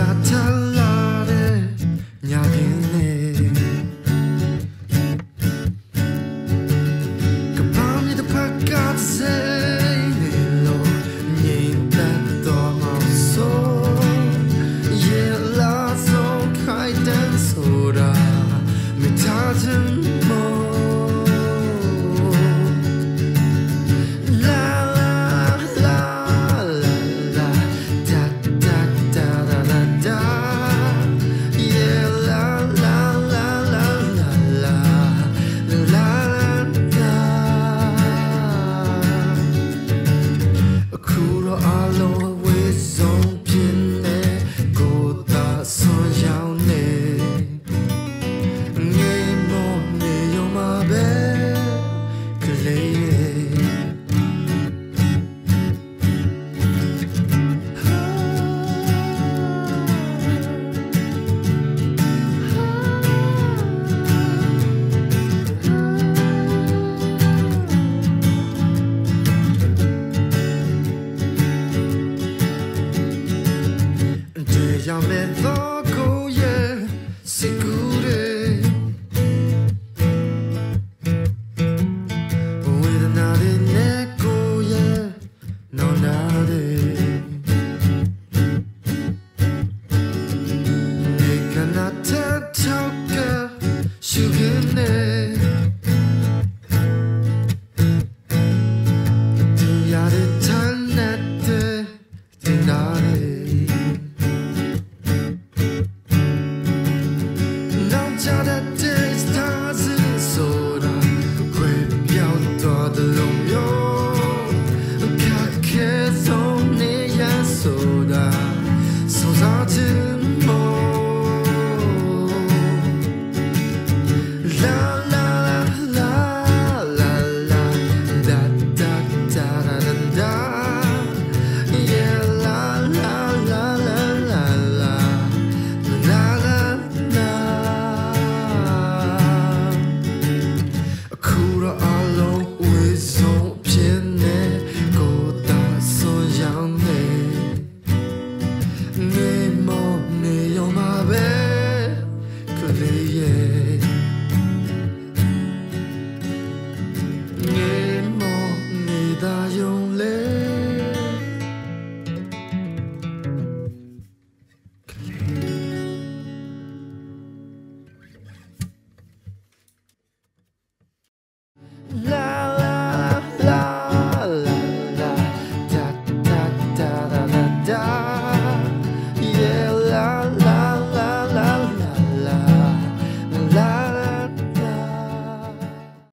kata me